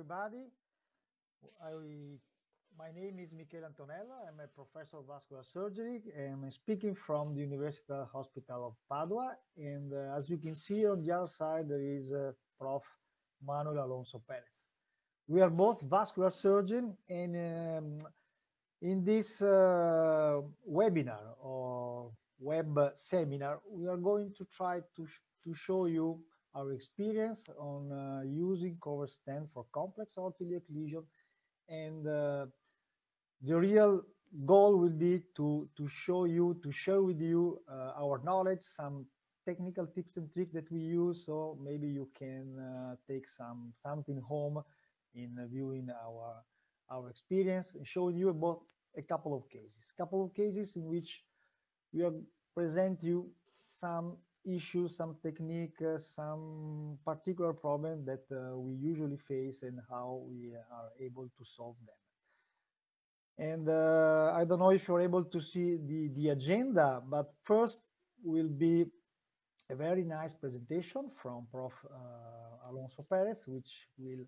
everybody. I, my name is Michele Antonello. I'm a professor of vascular surgery and I'm speaking from the University Hospital of Padua. And uh, as you can see on the other side, there is uh, Prof. Manuel Alonso Perez. We are both vascular surgeon and um, in this uh, webinar or web seminar, we are going to try to, sh to show you our experience on uh, using cover stent for complex aortoiliac lesion and uh, the real goal will be to to show you to share with you uh, our knowledge some technical tips and tricks that we use. So maybe you can uh, take some something home in viewing our our experience and showing you about a couple of cases. Couple of cases in which we are present you some issues, some technique, uh, some particular problem that uh, we usually face and how we are able to solve them. And uh, I don't know if you're able to see the, the agenda, but first will be a very nice presentation from Prof. Uh, Alonso Perez, which will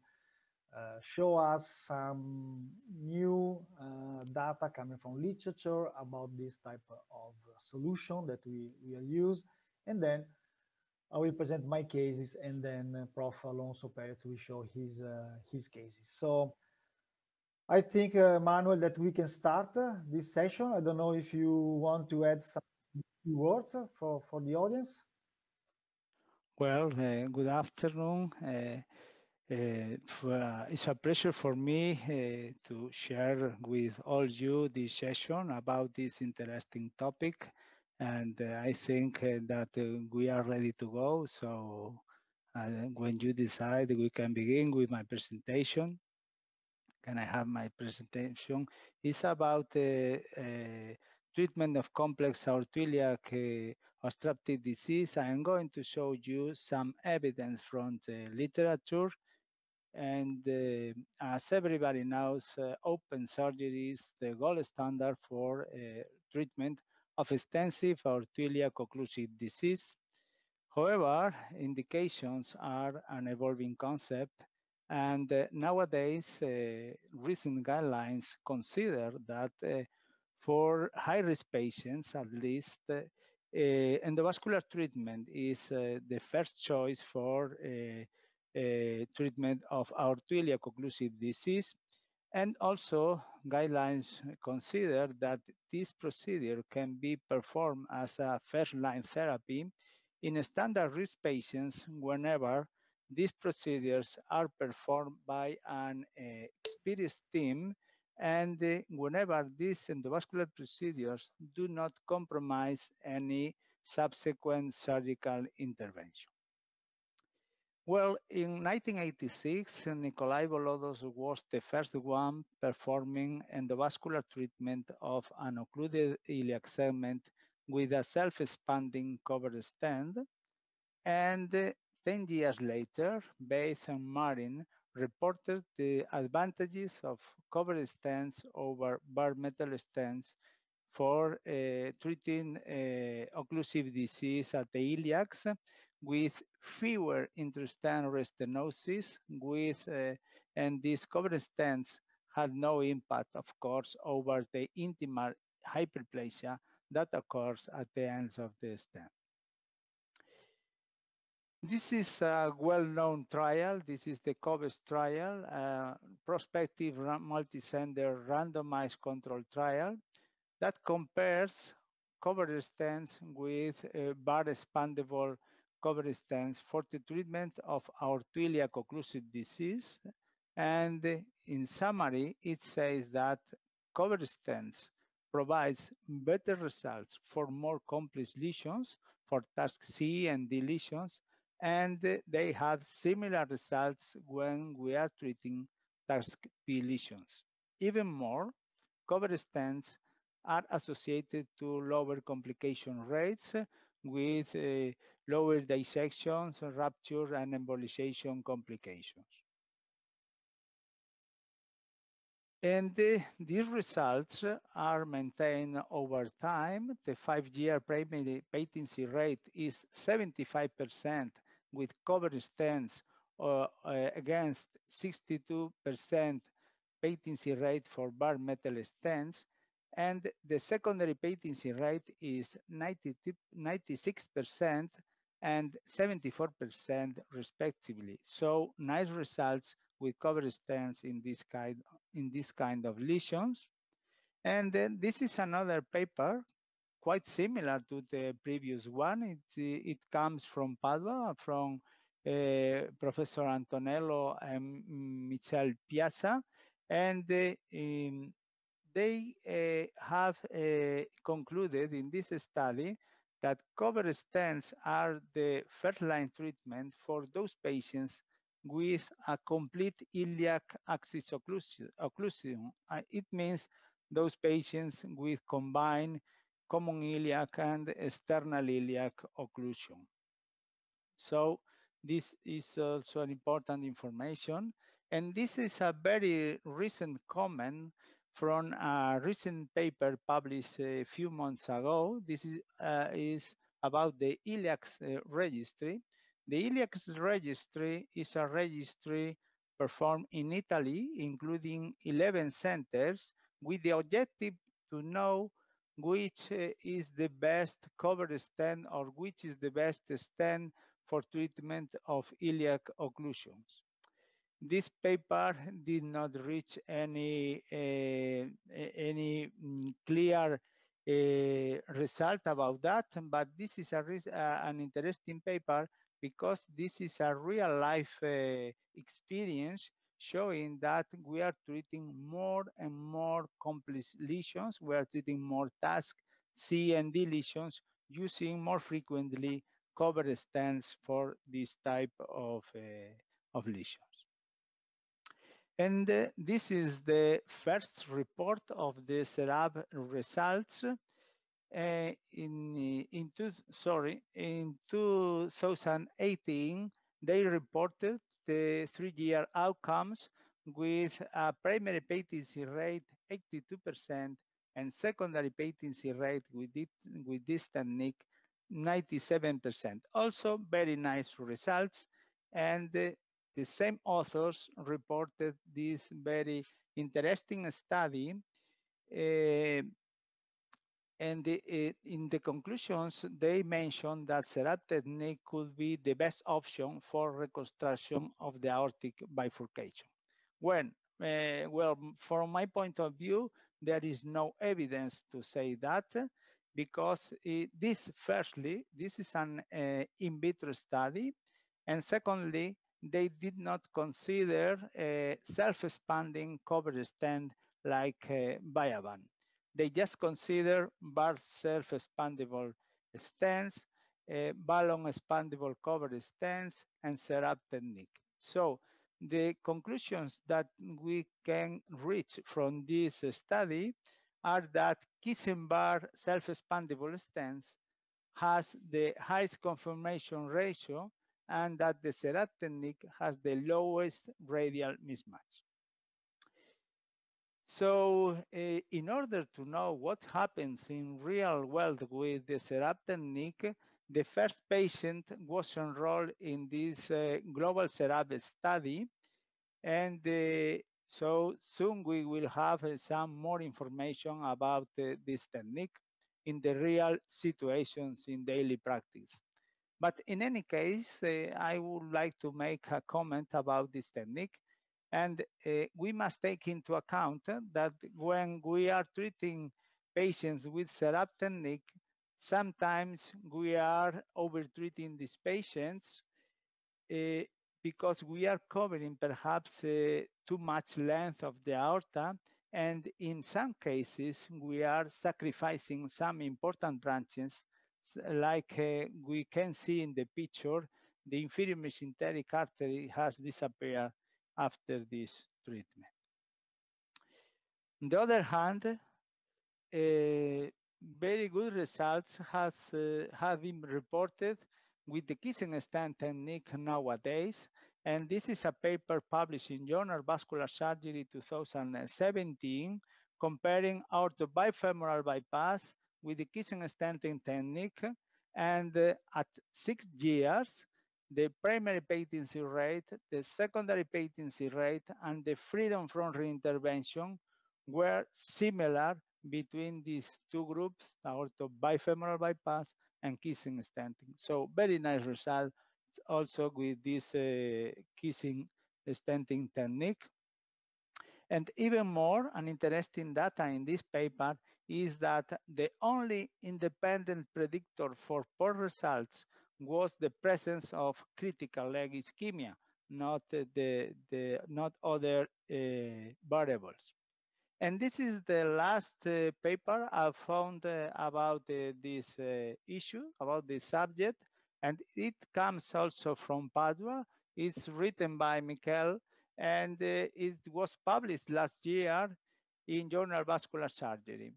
uh, show us some new uh, data coming from literature about this type of solution that we, we use and then I will present my cases and then uh, Prof. Alonso Perez will show his, uh, his cases. So I think, uh, Manuel, that we can start uh, this session. I don't know if you want to add some words for, for the audience. Well, uh, good afternoon. Uh, for, it's a pleasure for me to share with all you this session about this interesting topic and uh, I think uh, that uh, we are ready to go. So when you decide, we can begin with my presentation. Can I have my presentation? It's about the treatment of complex aortoiliac obstructive disease. I am going to show you some evidence from the literature and uh, as everybody knows, uh, open surgery is the gold standard for uh, treatment of extensive aortoiliac occlusive disease. However, indications are an evolving concept, and uh, nowadays, uh, recent guidelines consider that uh, for high-risk patients, at least, uh, endovascular treatment is uh, the first choice for uh, treatment of aortoiliac occlusive disease and also, guidelines consider that this procedure can be performed as a first-line therapy in standard risk patients whenever these procedures are performed by an uh, experienced team and uh, whenever these endovascular procedures do not compromise any subsequent surgical intervention. Well, in 1986, Nikolai Volodos was the first one performing endovascular treatment of an occluded iliac segment with a self-expanding covered stent. And uh, 10 years later, Bates and Marin reported the advantages of covered stents over bare metal stents for uh, treating uh, occlusive disease at the iliacs with fewer interstent restenosis with uh, and these cover stents had no impact, of course, over the intimal hyperplasia that occurs at the ends of the stent. This is a well-known trial. This is the COVEST trial, uh, prospective multi-center randomized control trial that compares cover stents with uh, bar expandable cover stents for the treatment of aortoiliac occlusive disease. And in summary, it says that cover stents provides better results for more complex lesions, for TASC C and D lesions, and they have similar results when we are treating TASC P lesions. Even more, cover stents are associated to lower complication rates with uh, lower dissections, rupture, and embolization complications. And uh, these results are maintained over time. The five-year primary patency rate is 75% with cover stents uh, uh, against 62% patency rate for bare metal stents, and the secondary patency rate is 96% and 74% respectively. So nice results with cover stents in this kind in this kind of lesions. And then this is another paper quite similar to the previous one. It, it comes from Padua, from uh, Professor Antonello and Michel Piazza, and uh, in, they uh, have uh, concluded in this study that cover stents are the first line treatment for those patients with a complete iliac axis occlusion. occlusion. Uh, it means those patients with combined common iliac and external iliac occlusion. So this is also an important information. And this is a very recent comment from a recent paper published a few months ago. This is, uh, is about the iliacs uh, registry. The iliacs registry is a registry performed in Italy, including 11 centers, with the objective to know which uh, is the best covered stent or which is the best stent for treatment of iliac occlusions. This paper did not reach any uh, any mm, clear uh, result about that, but this is a, an interesting paper because this is a real life experience showing that we are treating more and more complex lesions. We are treating more TASC C and D lesions using more frequently cover stents for this type of, uh, of lesions. And uh, this is the first report of the CERAB results. Uh, in, in two, sorry, in 2018, they reported the three-year outcomes with a primary patency rate 82% and secondary patency rate with, it, with this technique 97%. Also very nice results. And the, same authors reported this very interesting study uh, and the, uh, in the conclusions, they mentioned that CERAB technique could be the best option for reconstruction of the aortic bifurcation. When, uh, well, from my point of view, there is no evidence to say that because it, this, firstly, this is an uh, in vitro study. And secondly, they did not consider a self-expanding cover stent like uh, Viabahn. They just consider bar self-expandable stents, uh, balloon expandable cover stents, and CERAB technique. So the conclusions that we can reach from this study are that kissing bar self-expandable stents has the highest conformation ratio and that the CERAB technique has the lowest radial mismatch. So uh, in order to know what happens in real world with the CERAB technique, the first patient was enrolled in this uh, global CERAB study. And uh, so soon we will have some more information about this technique in the real situations in daily practice. But in any case, I would like to make a comment about this technique and uh, we must take into account that when we are treating patients with CERAB technique, sometimes we are over-treating these patients uh, because we are covering perhaps uh, too much length of the aorta. And in some cases, we are sacrificing some important branches, like uh, we can see in the picture, the inferior mesenteric artery has disappeared after this treatment. On the other hand, uh, very good results has uh, have been reported with the kissing stent technique nowadays. And this is a paper published in Journal Vascular Surgery 2017, comparing aortobifemoral bypass with the kissing stenting technique. And uh, at six years, the primary patency rate, the secondary patency rate, and the freedom from reintervention were similar between these two groups, aorto bifemoral bypass and kissing stenting. So very nice result also with this uh, kissing stenting technique. And even more, an interesting data in this paper is that the only independent predictor for poor results was the presence of critical leg ischemia, not the, the not other uh, variables. And this is the last uh, paper I found uh, about uh, this uh, issue, about this subject. And it comes also from Padua. It's written by Mikel, and uh, it was published last year in Journal Vascular Surgery.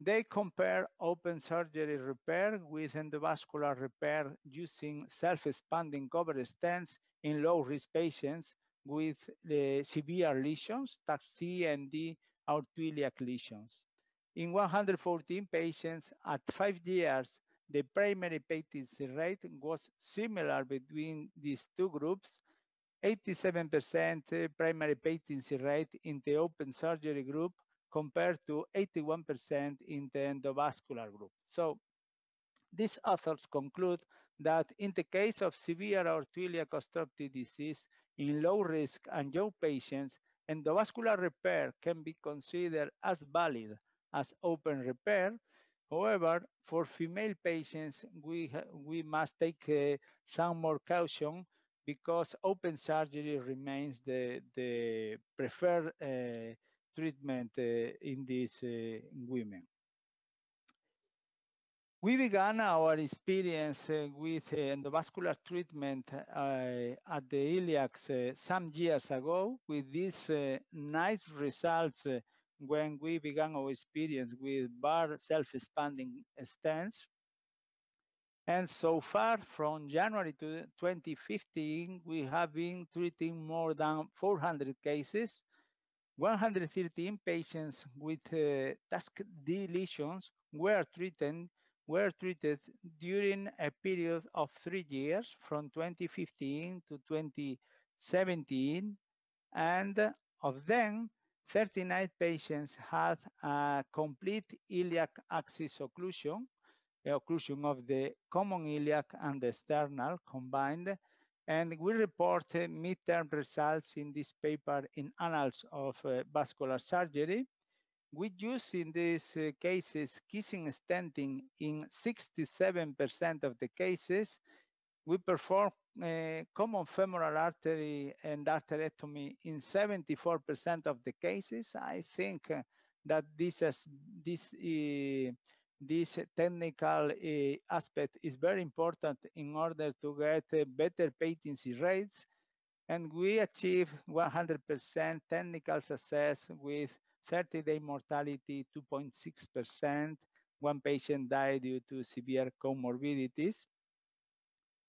They compare open surgery repair with endovascular repair using self-expanding cover stents in low-risk patients with uh, severe lesions, TASC C and D aortoiliac lesions. In 114 patients at five years, the primary patency rate was similar between these two groups, 87% primary patency rate in the open surgery group compared to 81% in the endovascular group. So these authors conclude that in the case of severe aortoiliac obstructive disease in low risk and young patients, endovascular repair can be considered as valid as open repair. However, for female patients, we, we must take uh, some more caution because open surgery remains the, the preferred uh, treatment uh, in these uh, women. We began our experience with endovascular treatment at the iliacs some years ago with these nice results when we began our experience with bar self-expanding stents. And so far, from January to 2015, we have been treating more than 400 cases 113 patients with uh, TASC D lesions were treated were treated during a period of three years from 2015 to 2017 and of them 39 patients had a complete iliac axis occlusion occlusion of the common iliac and the sternal combined and we report uh, midterm results in this paper in Annals of uh, Vascular Surgery we use in these uh, cases kissing stenting in 67% of the cases. We perform uh, common femoral artery endarterectomy in 74% of the cases. I think uh, that this is, this uh, this technical uh, aspect is very important in order to get uh, better patency rates. And we achieve 100% technical success with 30-day mortality 2.6%. One patient died due to severe comorbidities.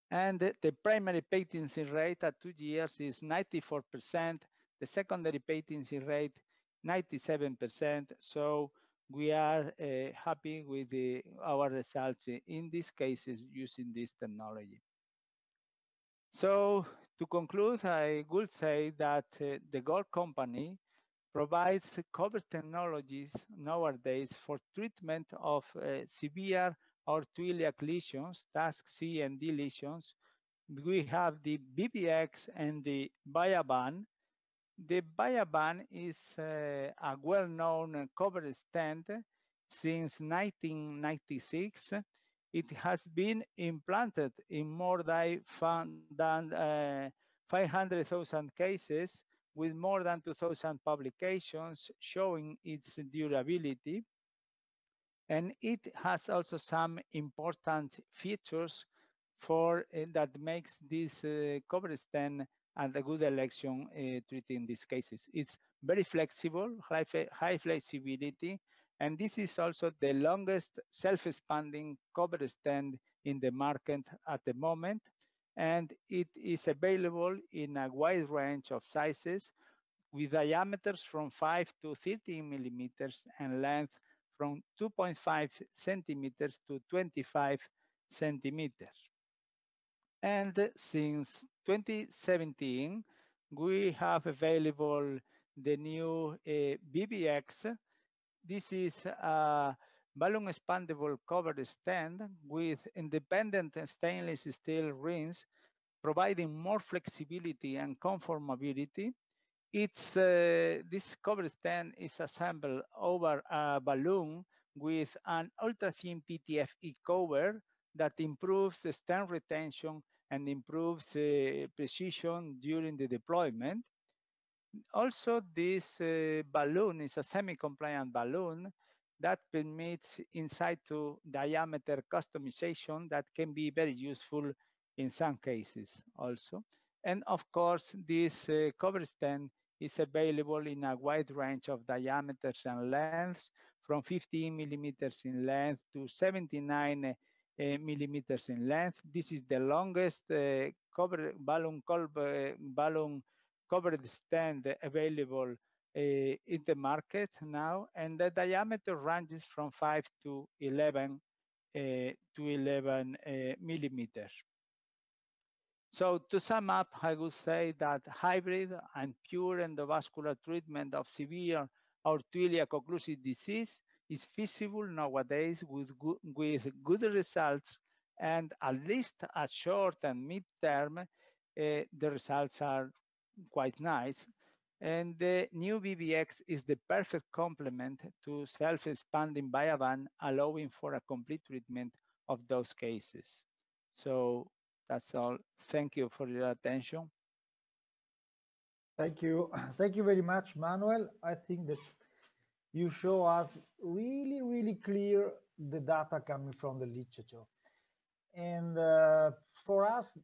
And the primary patency rate at two years is 94%. The secondary patency rate, 97%. So we are uh, happy with the, our results in these cases using this technology. So to conclude, I would say that uh, the Gold company provides cover technologies nowadays for treatment of uh, severe aortoiliac lesions, TASC C and D lesions. We have the VBX and the Viabahn. The Viabahn is uh, a well-known cover stand since 1996. It has been implanted in more than, uh, 500,000 cases with more than 2,000 publications showing its durability. And it has also some important features for uh, that makes this uh, cover stent and a good election uh, treating these cases. It's very flexible, high, high flexibility, and this is also the longest self-expanding cover stand in the market at the moment and it is available in a wide range of sizes with diameters from 5 to 13 millimeters and length from 2.5 centimeters to 25 centimeters. And since 2017, we have available the new uh, VBX. This is a balloon expandable covered stand with independent stainless steel rings, providing more flexibility and conformability. It's uh, this cover stand is assembled over a balloon with an ultra thin PTFE cover that improves the stand retention and improves precision during the deployment. Also, this uh, balloon is a semi-compliant balloon that permits inside to diameter customization that can be very useful in some cases also. And of course, this uh, cover stand is available in a wide range of diameters and lengths from 15 millimeters in length to 79 uh, millimeters in length. This is the longest uh, cover balloon, uh, balloon covered stand available in the market now, and the diameter ranges from 5 to 11 uh, to 11 uh, millimeters. So to sum up, I would say that hybrid and pure endovascular treatment of severe aortoiliac occlusive disease is feasible nowadays with good, with good results and at least a short and mid-term, uh, the results are quite nice. And the new VBX is the perfect complement to self-expanding Viabahn, allowing for a complete treatment of those cases. So that's all. Thank you for your attention. Thank you. Thank you very much, Manuel. I think that you show us really, really clear the data coming from the literature. And uh, for us,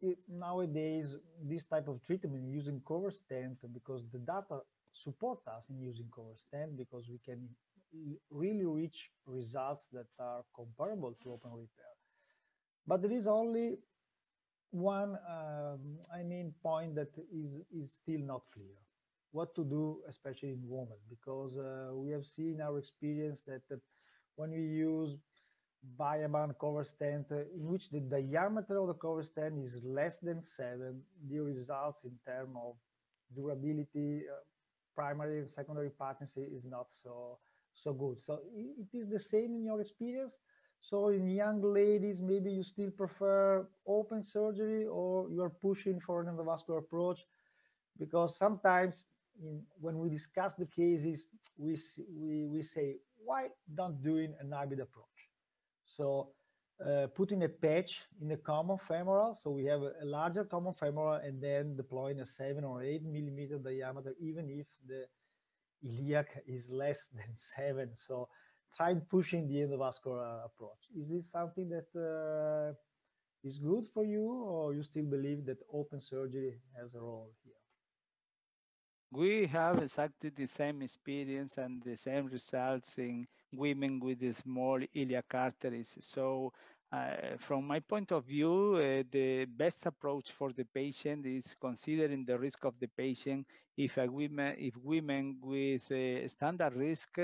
it, nowadays, this type of treatment using cover stand, because the data support us in using cover stand, because we can really reach results that are comparable to open repair. But there is only one, um, I mean, point that is, is still not clear. What to do, especially in women, because uh, we have seen our experience that uh, when we use Viabahn cover stand uh, in which the diameter of the cover stand is less than seven, the results in terms of durability, uh, primary and secondary patency is not so so good. So it is the same in your experience. So in young ladies, maybe you still prefer open surgery or you are pushing for an endovascular approach because sometimes in, when we discuss the cases, we, we, we say, why don't doing an hybrid approach? So uh, putting a patch in the common femoral, so we have a, a, larger common femoral and then deploying a seven or eight millimeter diameter, even if the iliac is less than seven. So tried pushing the endovascular approach. Is this something that uh, is good for you, or you still believe that open surgery has a role here? We have exactly the same experience and the same results in women with small iliac arteries. So uh, from my point of view, uh, the best approach for the patient is considering the risk of the patient. If a women, if women with a standard risk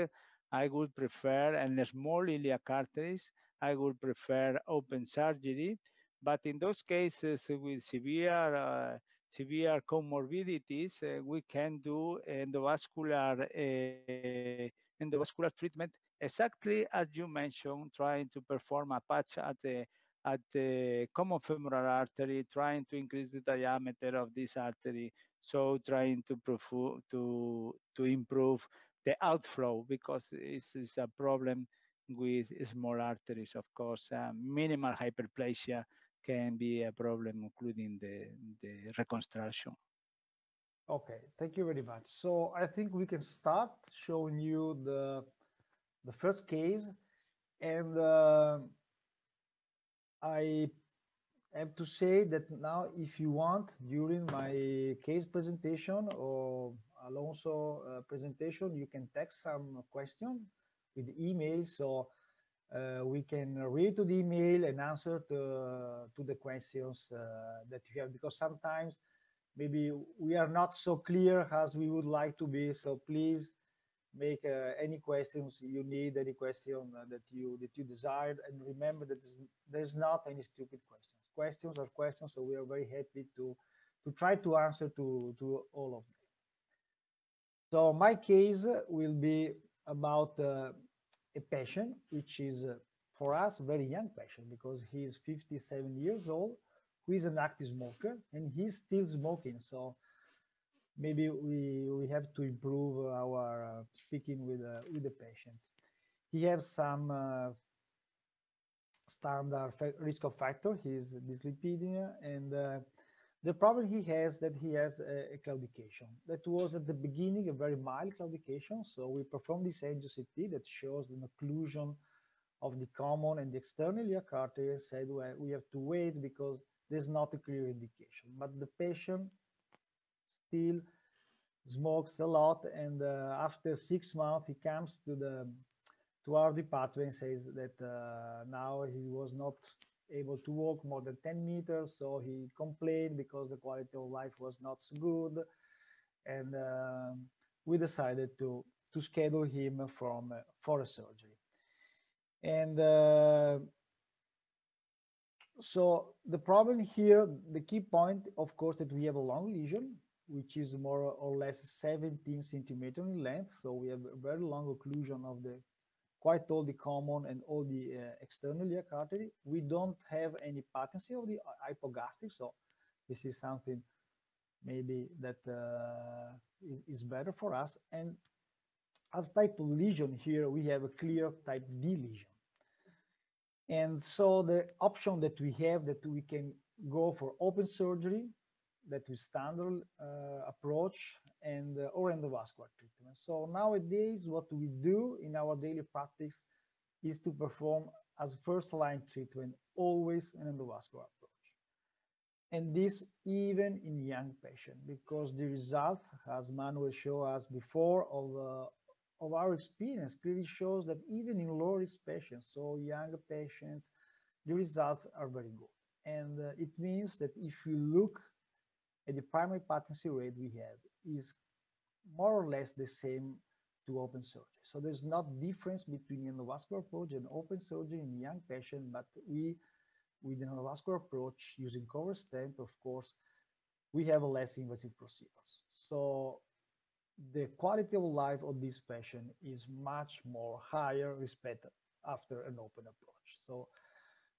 I would prefer, and small iliac arteries, I would prefer open surgery. But in those cases with severe uh, severe comorbidities, uh, we can do endovascular uh, endovascular treatment exactly as you mentioned, trying to perform a patch at the at the common femoral artery, trying to increase the diameter of this artery, so trying to to to improve the outflow because this is a problem with small arteries, of course. Uh, intimal hyperplasia can be a problem, including the, the reconstruction. Okay, thank you very much. So I think we can start showing you the, the first case. And uh, I have to say that now, if you want, during my case presentation or Alonso uh, presentation, you can text some question with email. So uh, we can read to the email and answer to, to the questions uh, that you have, because sometimes maybe we are not so clear as we would like to be. So please make uh, any questions you need, any question that you that you desired, and remember that there's, there's not any stupid questions. Questions are questions, so we are very happy to to try to answer to to all of them. So my case will be about uh, a patient, which is uh, for us very young patient because he is 57 years old, who is an active smoker, and he's still smoking. So maybe we we have to improve our uh, speaking with uh, with the patients. He has some uh, standard risk of factor. He's dyslipidemia, and uh, the problem he has that he has a, a, claudication. That was at the beginning a very mild claudication. So we perform this angio-CT that shows the occlusion of the common and the external iliac artery. Said well, we have to wait because there's not a clear indication. But the patient still smokes a lot, and uh, after six months he comes to the to our department and says that uh, now he was not able to walk more than 10 meters so he complained because the quality of life was not so good. And uh, we decided to to schedule him from uh, for a surgery. And uh, so the problem here the key point of course that we have a long lesion which is more or less 17 centimeter in length. So we have a very long occlusion of the quite all the common and all the uh, external iliac artery. We don't have any patency of the hypogastric, so this is something maybe that uh, is better for us. And as type of lesion here, we have a clear type D lesion. And so the option that we have that we can go for open surgery, that we standard uh, approach and uh, or endovascular treatment. So nowadays, what we do in our daily practice is to perform as first line treatment always an endovascular approach. And this even in young patients, because the results, as Manuel showed us before, of, uh, of our experience clearly shows that even in low risk patients, so young patients, the results are very good. And uh, it means that if you look at the primary patency rate we have, is more or less the same to open surgery. So there's not difference between endovascular approach and open surgery in young patient, but we, with the endovascular approach using cover stent, of course, we have less invasive procedures. So the quality of life of this patient is much more higher respect after an open approach. So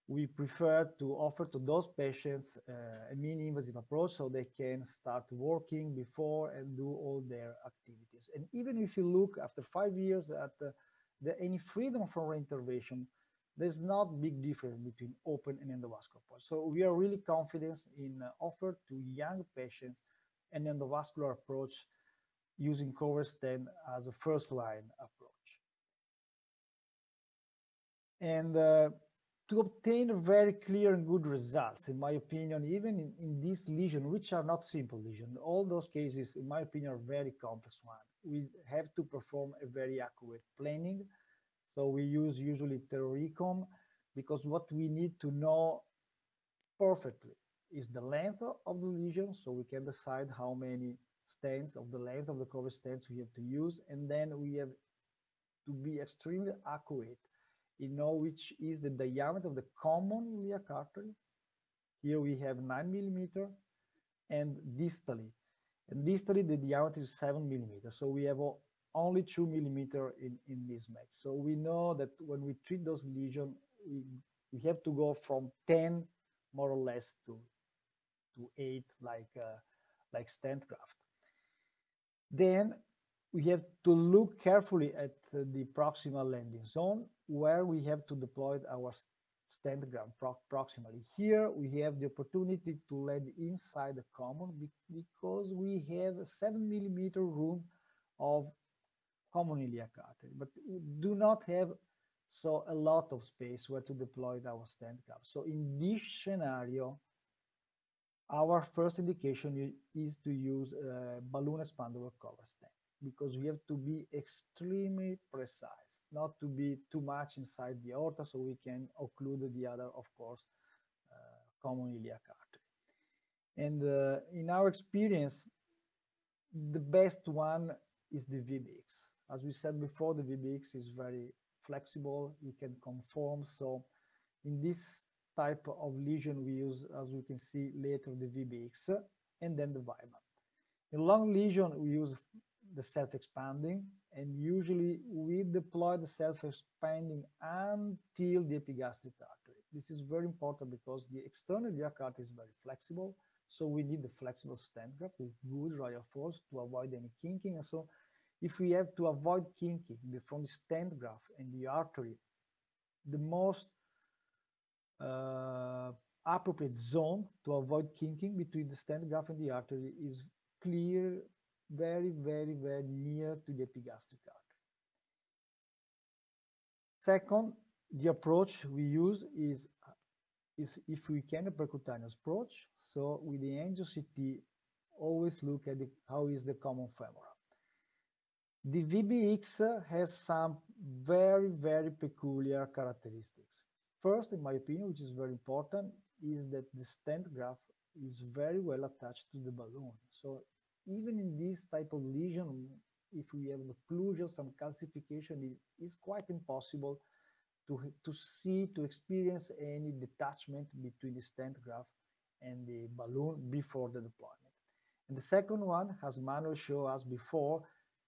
we prefer to offer to those patients uh, a mini invasive approach so they can start working before and do all their activities. And even if you look after five years at the, the any freedom from reintervention, there's not big difference between open and endovascular approach. So we are really confident in uh, offer to young patients an endovascular approach using cover stent as a first line approach. And uh, to obtain very clear and good results, in my opinion, even in, in this lesion, which are not simple lesion, all those cases, in my opinion, are very complex one. We have to perform a very accurate planning. So we use usually TeraRecon because what we need to know perfectly is the length of the lesion, so we can decide how many stents of the length of the cover stents we have to use, and then we have to be extremely accurate you know which is the diameter of the common iliac artery. Here we have 9 millimeter and distally. And distally, the diameter is 7 millimeter. So we have only 2 millimeter in, in this match. So we know that when we treat those lesions, we, we have to go from 10 more or less to, to 8 like, uh, like stent graft. Then we have to look carefully at the proximal landing zone where we have to deploy our stent graft pro proximally. Here we have the opportunity to land inside the common because we have a seven millimeter room of common iliac artery, but we do not have so a lot of space where to deploy our stent graft. So in this scenario, our first indication is to use a balloon expandable cover stent because we have to be extremely precise, not to be too much inside the aorta so we can occlude the other, of course, uh, common iliac artery. And uh, in our experience, the best one is the VBX. As we said before, the VBX is very flexible, it can conform. So in this type of lesion, we use, as we can see later, the VBX and then the Viabahn. In long lesion, we use the self-expanding, and usually we deploy the self-expanding until the epigastric artery. This is very important because the external iliac artery is very flexible, so we need the flexible stent graft with good radial force to avoid any kinking. And so if we have to avoid kinking from the stent graft and the artery, the most uh, appropriate zone to avoid kinking between the stent graft and the artery is clear, very, very, very near to the epigastric artery. Second, the approach we use is, is if we can, a percutaneous approach. So with the angio CT, always look at the, how is the common femoral. The VBX has some very, very peculiar characteristics. First, in my opinion, which is very important, is that the stent graft is very well attached to the balloon. So even in this type of lesion, if we have occlusion, some calcification, it is quite impossible to, to see, to experience any detachment between the stent graft and the balloon before the deployment. And the second one, as Manuel showed us before,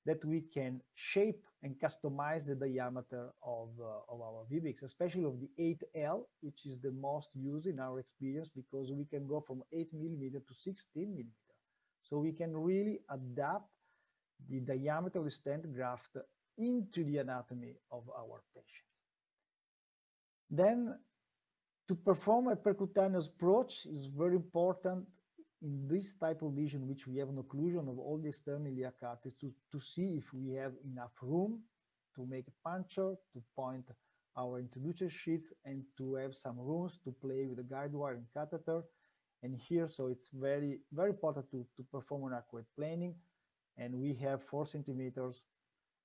that we can shape and customize the diameter of, uh, of our VBX, especially of the 8L, which is the most used in our experience because we can go from 8 millimeter to 16 millimeter. So we can really adapt the diameter of the stent graft into the anatomy of our patients. Then to perform a percutaneous approach is very important in this type of lesion, which we have an occlusion of all the external iliac arteries, to, to see if we have enough room to make a puncture, to point our introducer sheaths, and to have some rooms to play with the guide wire and catheter. And here, so it's very, very important to, to perform an accurate planning. And we have four centimeters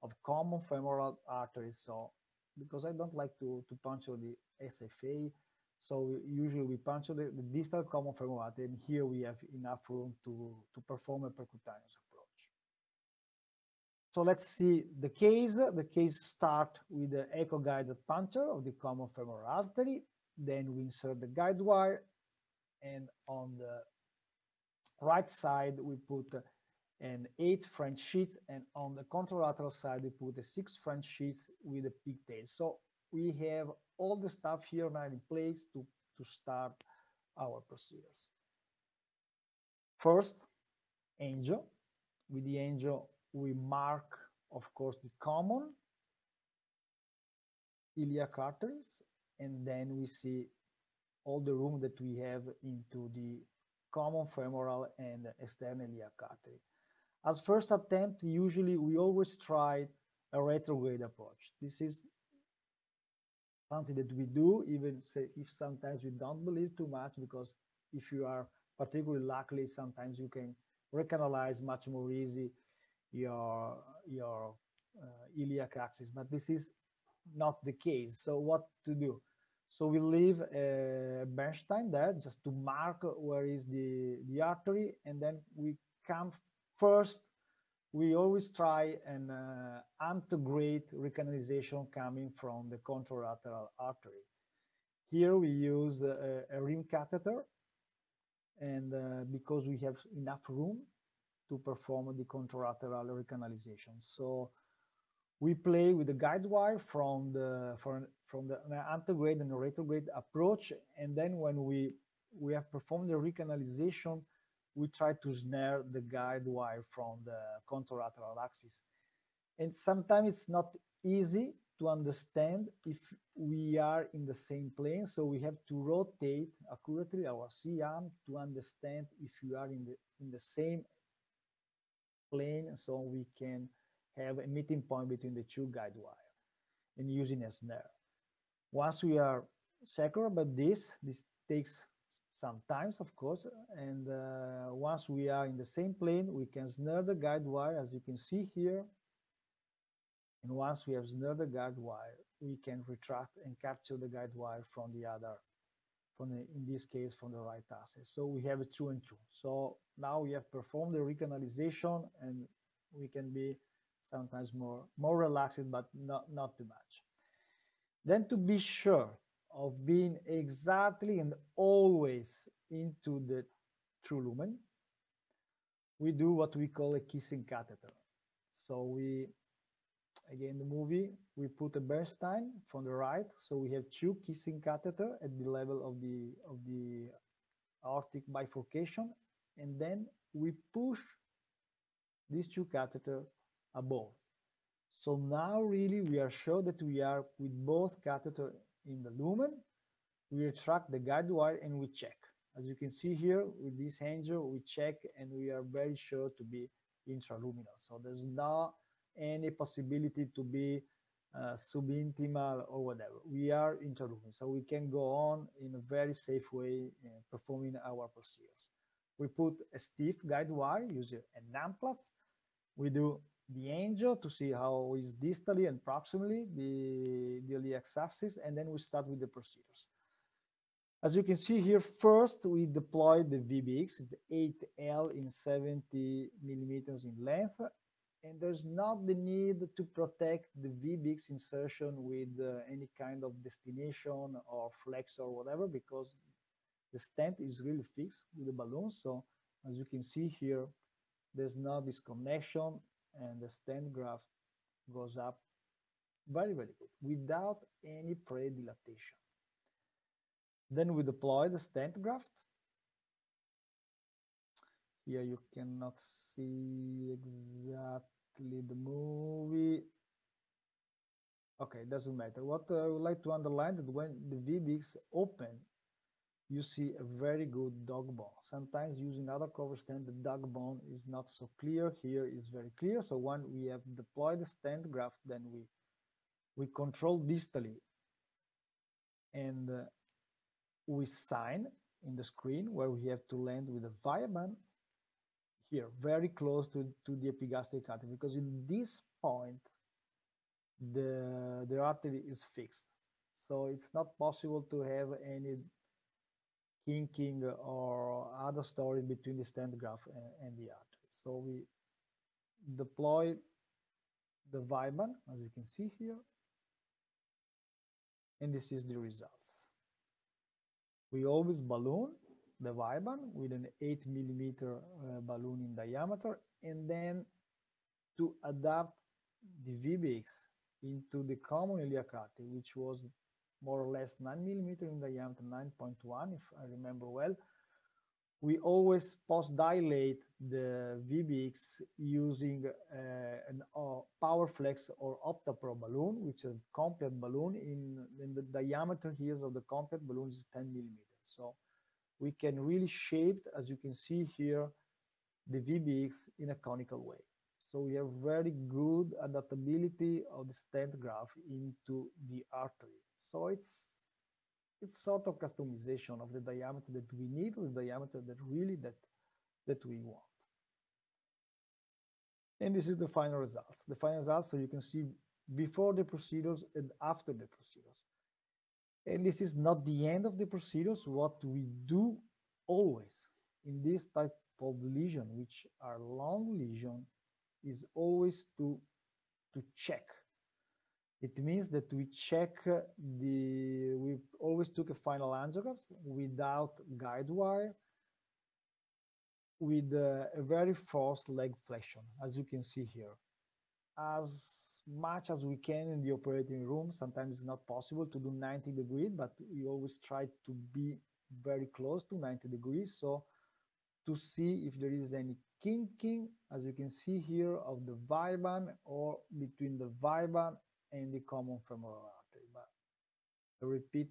of common femoral arteries. So because I don't like to, to puncture the SFA, so usually we puncture the, the distal common femoral artery, and here we have enough room to, to perform a percutaneous approach. So let's see the case. The case start with the echo-guided puncture of the common femoral artery. Then we insert the guide wire, and on the right side we put an eight French sheets, and on the contralateral side we put a six French sheets with a pigtail. So we have all the stuff here now in place to, to start our procedures. First, angel. With the angel we mark, of course, the common iliac arteries, and then we see all the room that we have into the common femoral and external iliac artery. As first attempt, usually we always try a retrograde approach. This is something that we do, even say if sometimes we don't believe too much, because if you are particularly lucky, sometimes you can recanalize much more easy your your uh, iliac axis. But this is not the case. So what to do? So we leave a Bernstein there just to mark where is the the artery, and then we come first we always try an uh, antegrade recanalization coming from the contralateral artery. Here we use a, a rim catheter, and uh, because we have enough room to perform the contralateral recanalization. So we play with the guide wire from the from, from the antegrade and retrograde approach, and then when we we have performed the recanalization, we try to snare the guide wire from the contralateral axis. And sometimes it's not easy to understand if we are in the same plane. So we have to rotate accurately our C-arm to understand if you are in the, in the same plane and so we can have a meeting point between the two guide wire and using a snare. Once we are secure about this, this takes sometimes of course and uh, once we are in the same plane we can snare the guide wire as you can see here. And once we have snared the guide wire we can retract and capture the guide wire from the other from the, in this case from the right axis. So we have a two and two so now we have performed the recanalization and we can be sometimes more, more relaxed, but not, not too much. Then to be sure of being exactly and always into the true lumen, we do what we call a kissing catheter. So we, again, the movie, we put a Bernstein from the right. So we have two kissing catheter at the level of the, of the aortic bifurcation. And then we push these two catheter above. So now really we are sure that we are with both catheter in the lumen. We retract the guide wire and we check. As you can see here with this angio, we check and we are very sure to be intraluminal. So there's not any possibility to be uh, subintimal or whatever. We are intraluminal. So we can go on in a very safe way uh, performing our procedures. We put a stiff guide wire using an Amplatz. We do the angio to see how is distally and proximally the, the iliac axis, and then we start with the procedures. As you can see here, first we deploy the VBX, it's 8L in 70 millimeters in length, and there's not the need to protect the VBX insertion with uh, any kind of destination or flex or whatever, because the stent is really fixed with the balloon. So as you can see here, there's not this connection and the stent graft goes up very, very good without any pre-dilatation. Then we deploy the stent graft. Here you cannot see exactly the movie. Okay, doesn't matter. What I would like to underline that when the VBX open, you see a very good dog bone. Sometimes using other cover stent, the dog bone is not so clear. Here is very clear. So when we have deployed the stent graft, then we we control distally and uh, we sign in the screen where we have to land with a Viabahn here, very close to, to the epigastric artery, because in this point, the, the artery is fixed. So it's not possible to have any kinking or other story between the stent graft and, and the artery. So we deploy the Viabahn, as you can see here, and this is the results. We always balloon the Viabahn with an 8 millimeter uh, balloon in diameter and then to adapt the VBX into the common iliac which was more or less 9 millimeter in diameter, 9.1 if I remember well. We always post-dilate the VBX using uh, an uh, PowerFlex or OptaPro balloon, which is a complete balloon. In, in the diameter here of the complete balloon is 10 millimeters. So we can really shape, as you can see here, the VBX in a conical way. So we have very good adaptability of the stent graft into the artery. So it's it's sort of customization of the diameter that we need, the diameter that really that that we want. And this is the final results. The final results, so you can see before the procedures and after the procedures. And this is not the end of the procedures. What we do always in this type of lesion, which are long lesion, is always to to check it means that we check the, we always took a final angiographs without guide wire with a, a very forced leg flexion, as you can see here. As much as we can in the operating room, sometimes it's not possible to do 90 degrees, but we always try to be very close to 90 degrees. So to see if there is any kinking, as you can see here, of the Viabahn or between the Viabahn and the common femoral artery. But I repeat,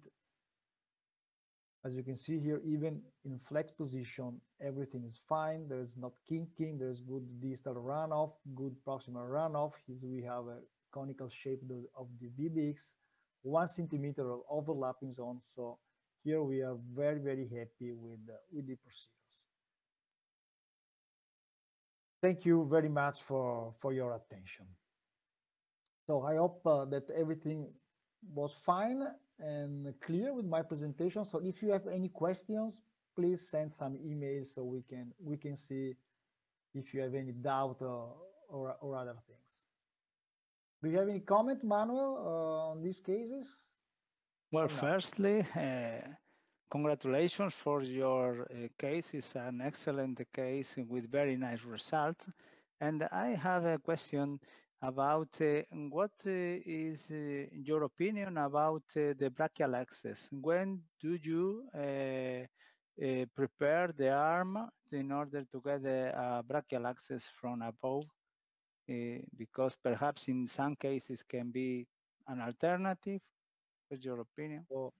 as you can see here, even in flex position, everything is fine. There is not kinking. There is good distal runoff, good proximal runoff. Here we have a conical shape of the VBX, one centimeter of overlapping zone. So here we are very, very happy with, uh, with the procedures. Thank you very much for, for your attention. So I hope uh, that everything was fine and clear with my presentation. So if you have any questions, please send some emails so we can we can see if you have any doubt or, or, or other things. Do you have any comment, Manuel, uh, on these cases? Well, firstly, uh, congratulations for your uh, case. It's an excellent case with very nice results. And I have a question about uh, what uh, is uh, your opinion about uh, the brachial access. When do you prepare the arm in order to get a brachial access from above? because perhaps in some cases can be an alternative What's your opinion? Well,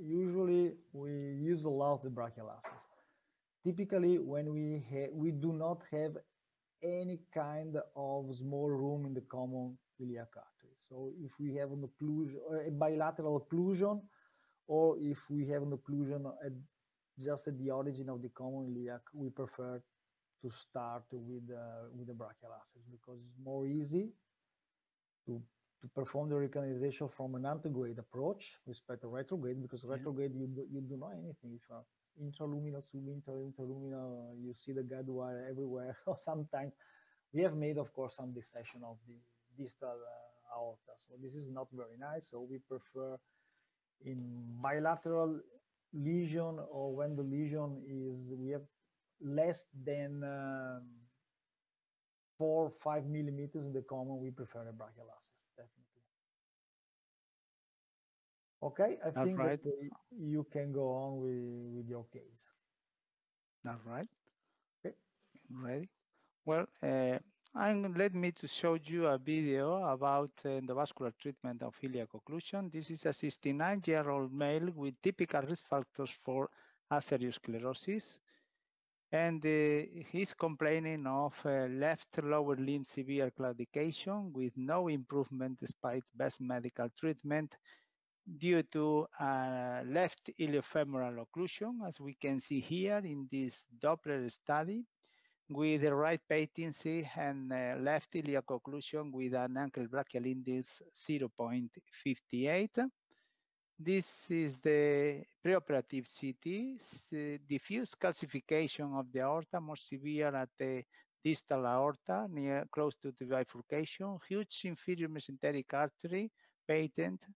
usually we use a lot the brachial access. Typically, when we we do not have any kind of small room in the common iliac artery. So if we have an occlusion, a bilateral occlusion, or if we have an occlusion at just at the origin of the common iliac, we prefer to start with uh, with the brachial access because it's more easy to to perform the recanalization from an antegrade approach respect to retrograde because retrograde you do, you do not anything if uh, intraluminal subinter interluminal uh, you see the guide wire everywhere. Sometimes we have made of course some dissection of the distal uh, aorta. So this is not very nice. So we prefer in bilateral lesion or when the lesion is we have less than um, four five millimeters in the common we prefer a brachial access Okay, I think right. that you can go on with, with your case. That's right. Okay. Ready? Well, uh, I'm, let me to show you a video about uh, the vascular treatment of iliac occlusion. This is a 69-year-old male with typical risk factors for atherosclerosis. And uh, he's complaining of uh, left lower limb severe claudication with no improvement despite best medical treatment due to a left iliofemoral occlusion, as we can see here in this Doppler study, with the right patency and uh, left iliac occlusion with an ankle brachial index 0.58. This is the preoperative CT, diffuse calcification of the aorta, more severe at the distal aorta, near close to the bifurcation, huge inferior mesenteric artery, patent,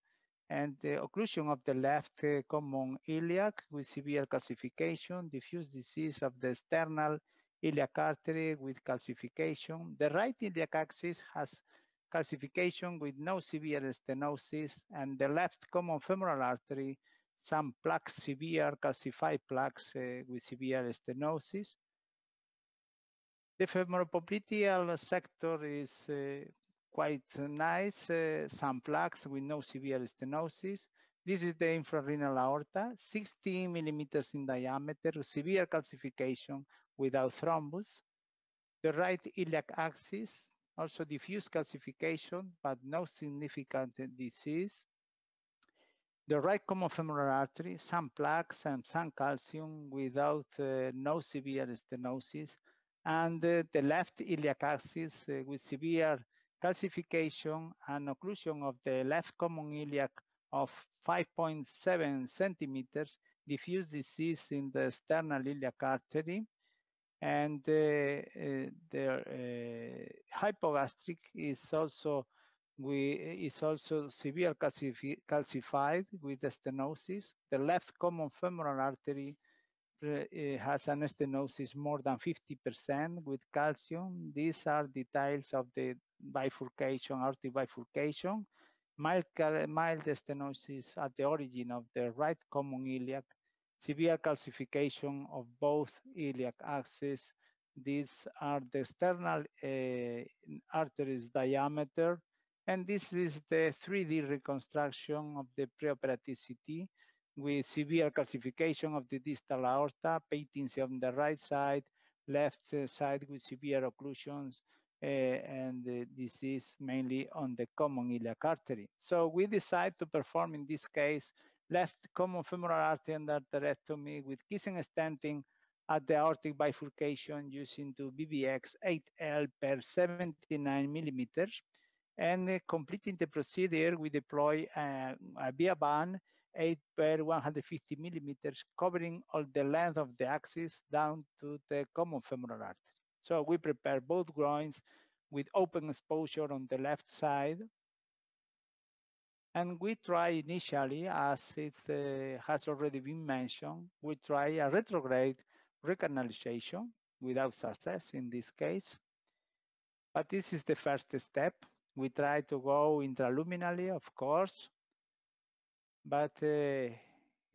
and the occlusion of the left uh, common iliac with severe calcification, diffuse disease of the external iliac artery with calcification. The right iliac axis has calcification with no severe stenosis, and the left common femoral artery, some plaques, severe calcified plaques uh, with severe stenosis. The femoropopliteal sector is uh, quite nice, uh, some plaques with no severe stenosis. This is the infrarenal aorta, 16 millimeters in diameter, severe calcification without thrombus. The right iliac axis, also diffuse calcification, but no significant disease. The right common femoral artery, some plaques and some calcium without uh, no severe stenosis. And uh, the left iliac axis uh, with severe calcification and occlusion of the left common iliac of 5.7 centimeters, diffuse disease in the external iliac artery, and uh, uh, the uh, hypogastric is also we, is also severe calcified with stenosis. The left common femoral artery uh, has an stenosis more than 50% with calcium. These are details of the bifurcation, aortic bifurcation, mild, mild stenosis at the origin of the right common iliac, severe calcification of both iliac axes. These are the external uh, arteries diameter, and this is the 3D reconstruction of the preoperative CT with severe calcification of the distal aorta, patency on the right side, left side with severe occlusions, and uh, this is mainly on the common iliac artery. So we decide to perform in this case left common femoral artery endarterectomy with kissing stenting at the aortic bifurcation using to VBX 8L per 79 millimeters. And uh, completing the procedure, we deploy uh, a Viabahn 8 per 150 millimeters, covering all the length of the axis down to the common femoral artery. So we prepare both groins with open exposure on the left side. And we try initially, as it uh, has already been mentioned, we try a retrograde recanalization without success in this case. But this is the first step. We try to go intraluminally, of course, but uh,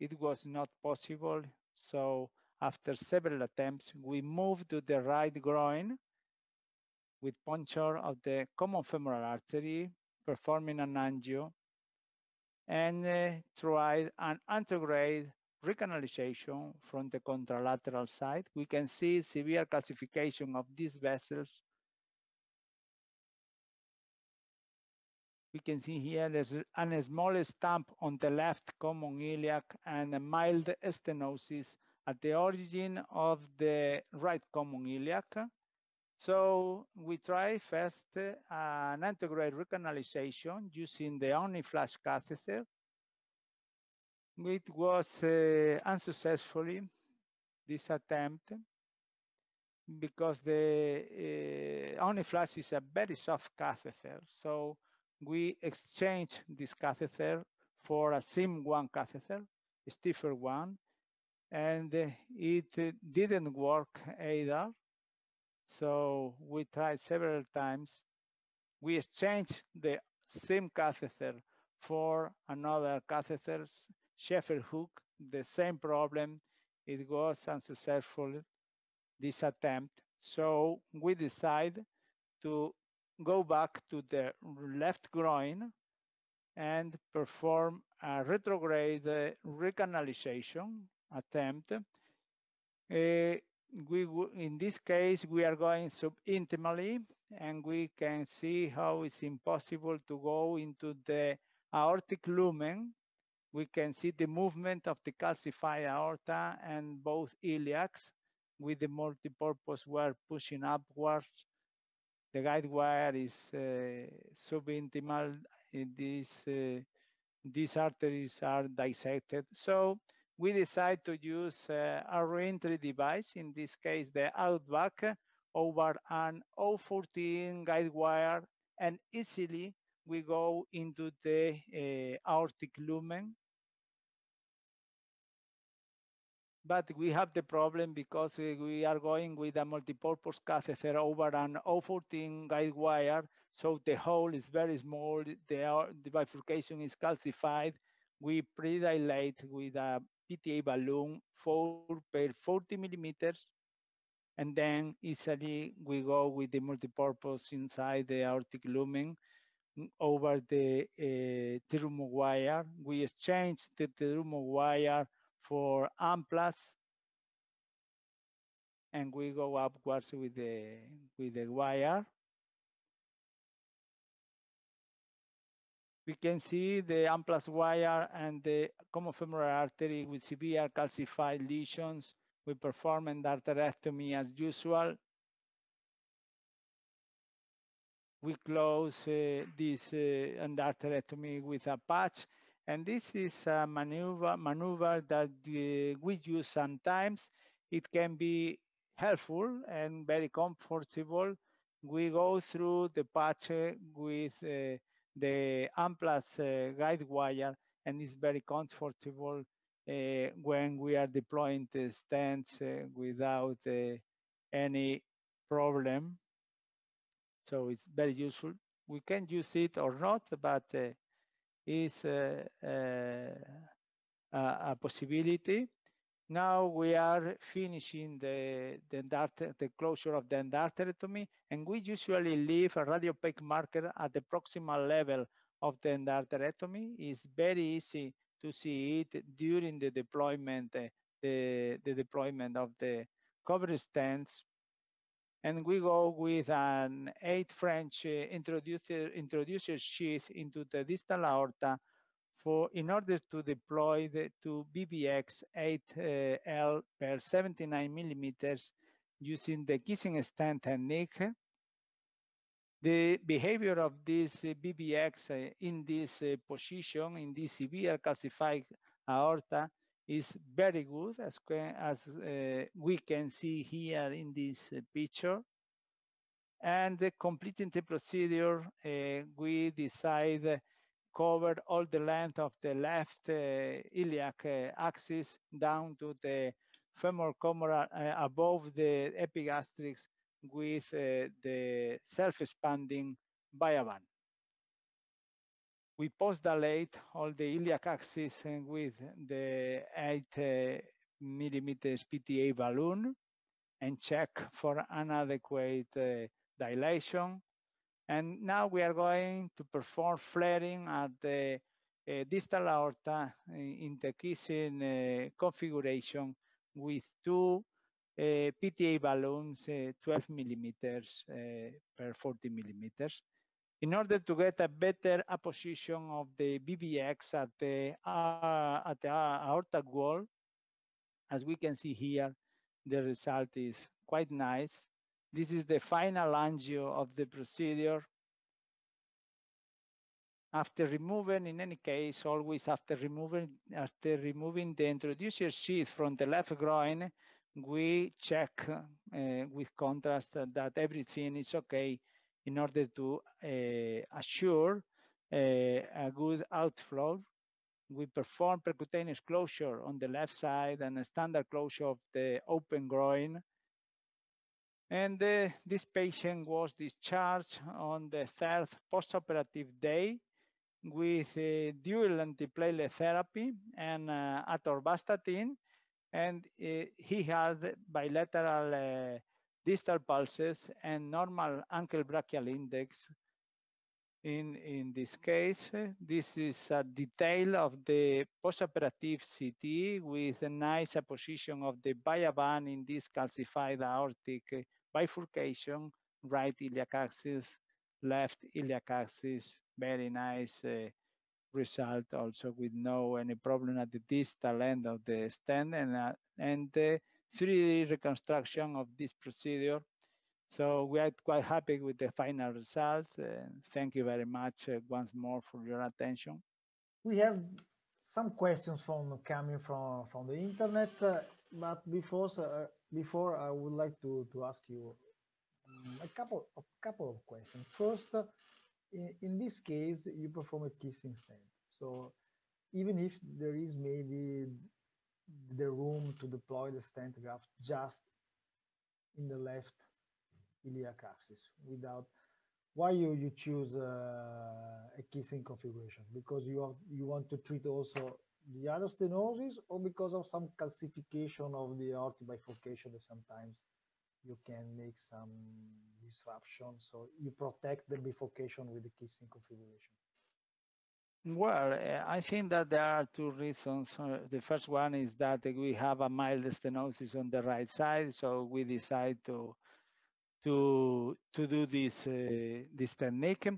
it was not possible. So after several attempts, we moved to the right groin with puncture of the common femoral artery, performing an angio, and uh, tried an antegrade recanalization from the contralateral side. We can see severe calcification of these vessels. We can see here there's a small stump on the left common iliac and a mild stenosis at the origin of the right common iliac. So we try first uh, an antegrade recanalization using the Omniflush catheter. It was uh, unsuccessfully this attempt because the uh, Omniflush is a very soft catheter. So we exchanged this catheter for a SIM1 catheter, a stiffer one, and uh, it uh, didn't work either. So we tried several times. We exchanged the same catheter for another catheter, Shepherd hook, the same problem. It was unsuccessful, this attempt. So we decided to go back to the left groin and perform a retrograde uh, recanalization attempt. Uh, we in this case we are going subintimally and we can see how it's impossible to go into the aortic lumen. We can see the movement of the calcified aorta and both iliacs with the multipurpose wire pushing upwards. The guide wire is uh, subintimal. These uh, these arteries are dissected. So we decide to use uh, a reentry device, in this case, the Outback, over an O14 guide wire, and easily we go into the uh, aortic lumen. But we have the problem because uh, we are going with a multipurpose catheter over an O14 guide wire, so the hole is very small, the, the bifurcation is calcified, we predilate with a PTA balloon four per 40 millimeters. And then easily we go with the multipurpose inside the aortic lumen over the uh, Terumo wire. We exchange the Terumo wire for Amplatz and we go upwards with the with the wire. We can see the Amplatz wire and the common femoral artery with severe calcified lesions. We perform endarterectomy as usual. We close uh, this uh, endarterectomy with a patch. And this is a maneuver, maneuver that uh, we use sometimes. It can be helpful and very comfortable. We go through the patch with uh, the Amplatz uh, guide wire and it's very comfortable uh, when we are deploying the stents uh, without uh, any problem. So it's very useful. We can use it or not, but it's a possibility. Now we are finishing the, the, the closure of the endarterectomy, and we usually leave a radiopaque marker at the proximal level of the endarterectomy. It's very easy to see it during the deployment, the, the deployment of the cover stents. And we go with an eight French uh, introducer, introducer sheath into the distal aorta for in order to deploy the to VBX 8L uh, per 79 millimeters using the kissing stent technique. The behavior of this uh, VBX uh, in this uh, position, in this severe calcified aorta, is very good, as, as we can see here in this picture. And completing the procedure, we decide cover all the length of the left uh, iliac uh, axis down to the femoral uh, above the epigastrix with the self-expanding Viabahn. We post-dilate all the iliac axis with the 8 millimeters PTA balloon and check for an adequate uh, dilation. And now we are going to perform flaring at the uh, distal aorta in the kissing uh, configuration with two uh, PTA balloons, uh, 12 millimeters per 40 millimeters, in order to get a better apposition of the VBX at the, at the aortic wall. As we can see here, the result is quite nice. This is the final angio of the procedure. After removing, in any case, always after removing, after removing the introducer sheath from the left groin, we check uh, with contrast that everything is okay in order to uh, assure uh, a good outflow. We perform percutaneous closure on the left side and a standard closure of the open groin. And uh, this patient was discharged on the third postoperative day with dual antiplatelet therapy and uh, atorvastatin and uh, he had bilateral uh, distal pulses and normal ankle brachial index. In, in this case, this is a detail of the postoperative CT with a nice apposition of the Viabahn in this calcified aortic bifurcation, right iliac axis, left iliac axis, very nice uh, result also with no any problem at the distal end of the stent and, uh, and the 3D reconstruction of this procedure. So we are quite happy with the final result. Uh, thank you very much uh, once more for your attention. We have some questions from coming from from the internet, uh, but before uh, before I would like to to ask you um, a couple a couple of questions. First, in, in this case, you perform a kissing stent. So even if there is maybe the room to deploy the stent graft just in the left iliac axis without why you you choose uh, a kissing configuration because you are you want to treat also the other stenosis or because of some calcification of the aortic bifurcation that sometimes you can make some disruption. So you protect the bifurcation with the kissing configuration. Well, I think that there are two reasons. Uh, the first one is that we have a mild stenosis on the right side, so we decide to to to do this uh, this technique.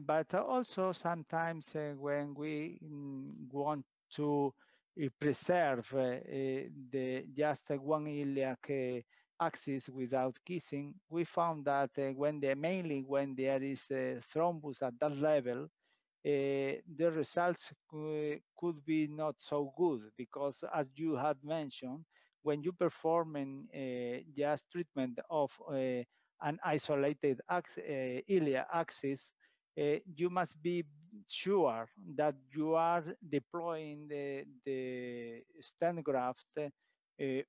But also sometimes uh, when we mm, want to eh, preserve eh, the just one iliac eh, axis without kissing, we found that when they mainly when there is a thrombus at that level, uh, the results could be not so good because as you have mentioned, when you perform uh, just treatment of uh, an isolated ax ilia axis, you must be sure that you are deploying the, the stent graft uh,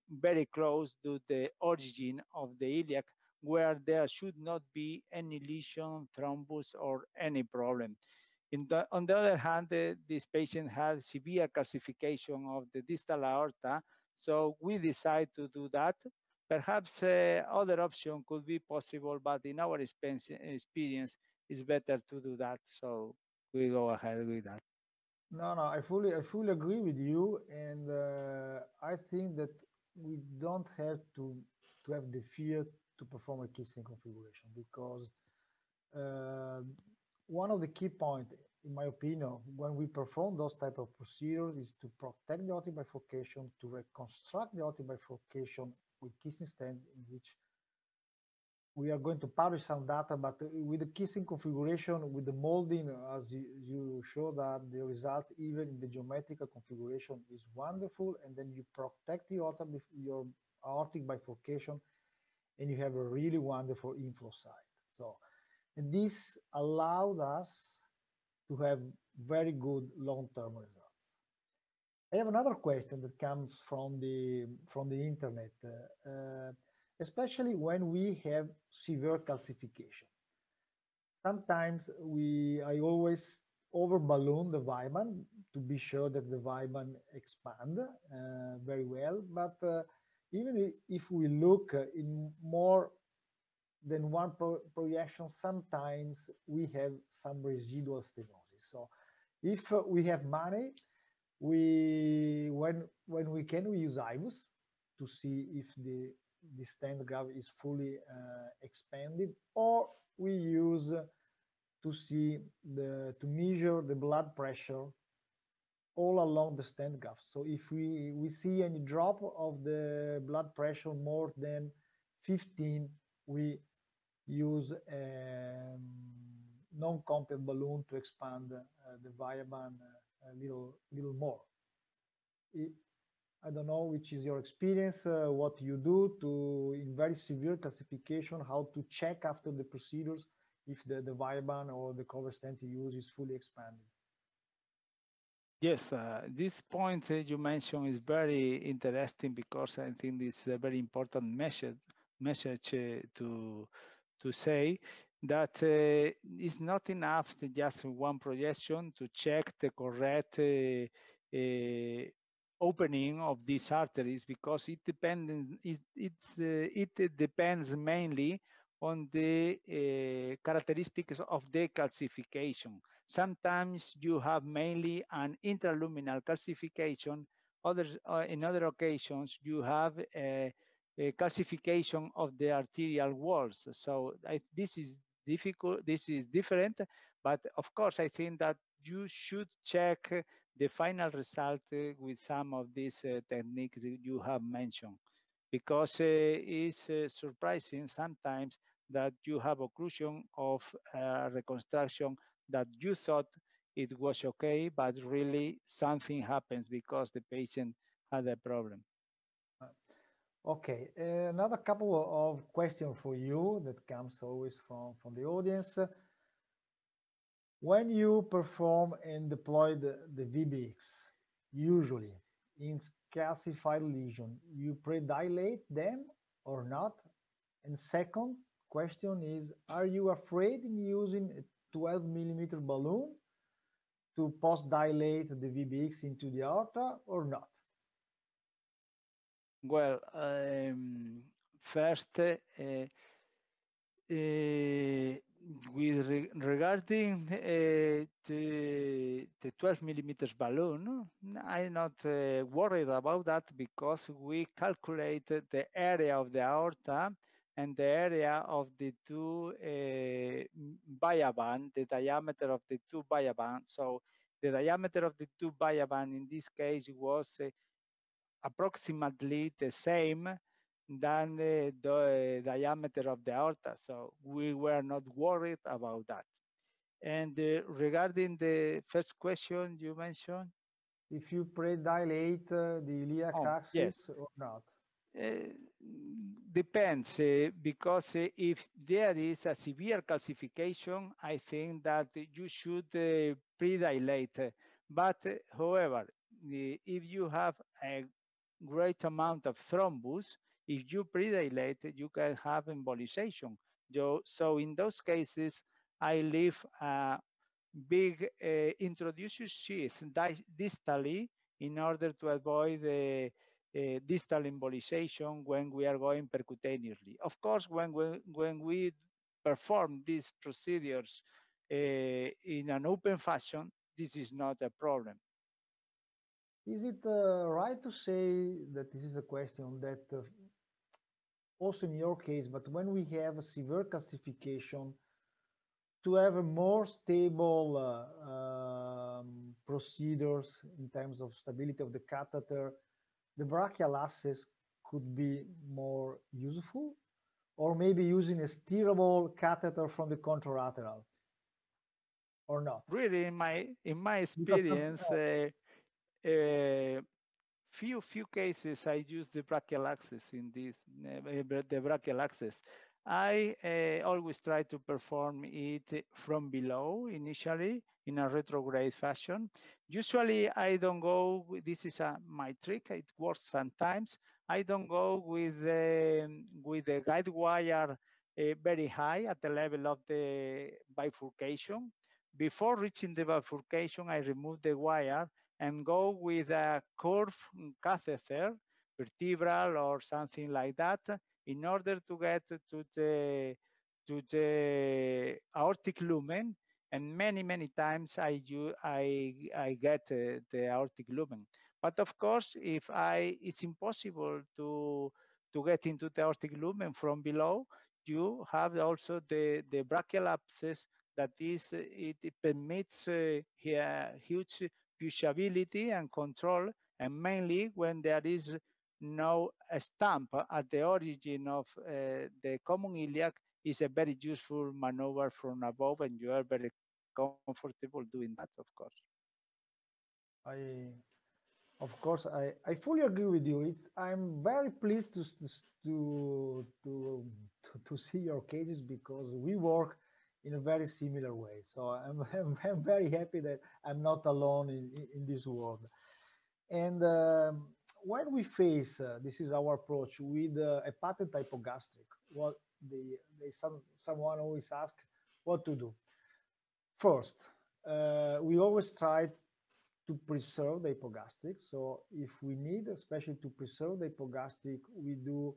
very close to the origin of the iliac where there should not be any lesion, thrombus, or any problem. The, on the other hand, uh, this patient had severe calcification of the distal aorta, so we decide to do that. Perhaps uh, other option could be possible, but in our experience, it's better to do that. So we go ahead with that. No, no, I fully, I fully agree with you, and uh, I think that we don't have to to have the fear to perform a kissing configuration because uh, one of the key points, in my opinion, when we perform those type of procedures is to protect the aortic bifurcation, to reconstruct the aortic bifurcation with kissing stent, in which we are going to publish some data, but with the kissing configuration, with the molding, as you, you show that the results, even in the geometrical configuration, is wonderful. And then you protect the aorta, your aortic bifurcation, and you have a really wonderful inflow site. So this allowed us to have very good long-term results. I have another question that comes from the from the internet, uh, especially when we have severe calcification. Sometimes we, I always over balloon the Viabahn to be sure that the Viabahn expand uh, very well. But uh, even if we look in more than one pro projection, sometimes we have some residual stenosis. So if we have money, we when when we can we use IVUS to see if the the stent graft is fully uh, expanded or we use to see the to measure the blood pressure all along the stent graft so if we we see any drop of the blood pressure more than 15 we use a um, non-compliant balloon to expand uh, the Viabahn uh, a little little more. I don't know which is your experience, uh, what you do to in very severe calcification, how to check after the procedures if the, the Viabahn or the cover stent you use is fully expanded. Yes, uh, this point uh, you mentioned is very interesting because I think it's a very important message message uh, to to say that uh, it's not enough to just one projection to check the correct uh, uh, opening of these arteries because it depends it it's, uh, it depends mainly on the uh, characteristics of the calcification. Sometimes you have mainly an intraluminal calcification. Others, uh, in other occasions, you have a, a calcification of the arterial walls. So I, this is difficult, this is different, but of course, I think that you should check the final result uh, with some of these uh, techniques you have mentioned because uh, it's surprising sometimes that you have occlusion of reconstruction that you thought it was okay, but really something happens because the patient had a problem. Okay, another couple of questions for you that comes always from, from the audience. When you perform and deploy the, the VBX, usually in calcified lesion, you predilate them or not? And second question is, are you afraid in using a 12 millimeter balloon to post-dilate the VBX into the aorta or not? Well, um, first, uh, uh, with re regarding uh, the, the 12 millimeters balloon, I'm not uh, worried about that because we calculated the area of the aorta and the area of the two uh, Viabahn, the diameter of the two Viabahn. So the diameter of the two Viabahn in this case was uh, approximately the same than the, the, diameter of the aorta. So we were not worried about that. And uh, regarding the first question you mentioned, if you predilate uh, the iliac oh, axis yes. or not? Uh, depends uh, because uh, if there is a severe calcification, I think that you should uh, predilate. But however, if you have a great amount of thrombus, if you predilate, you can have embolization. So in those cases, I leave a big uh, introducer sheath distally in order to avoid the uh, distal embolization when we are going percutaneously. Of course, when we, when we perform these procedures uh, in an open fashion, this is not a problem. Is it uh, right to say that this is a question that uh, also in your case, but when we have a severe calcification, to have a more stable uh, um, procedures in terms of stability of the catheter, the brachial access could be more useful, or maybe using a steerable catheter from the contralateral, or not? Really, in my in my experience, uh, uh, few few cases I use the brachial access in this uh, the brachial access. I uh, always try to perform it from below initially in a retrograde fashion. Usually I don't go, this is a, my trick, it works sometimes. I don't go with, the with the guide wire uh, very high at the level of the bifurcation. Before reaching the bifurcation, I remove the wire and go with a curved catheter, vertebral or something like that, in order to get to the to the aortic lumen. And many, many times I I I get uh, the aortic lumen. But of course, if I it's impossible to to get into the aortic lumen from below, you have also the the brachial access that is it, it permits uh, here huge pushability and control, and mainly when there is no stamp at the origin of uh, the common iliac is a very useful maneuver from above, and you are very comfortable doing that, of course. I, of course, I, I fully agree with you. It's I'm very pleased to to to to, to see your cases because we work in a very similar way. So I'm, I'm, I'm very happy that I'm not alone in, in this world. And um, when we face, uh, this is our approach, with uh, a patent hypogastric, what the, the, some, someone always asks what to do. First, uh, we always try to preserve the hypogastric. So if we need, especially to preserve the hypogastric, we do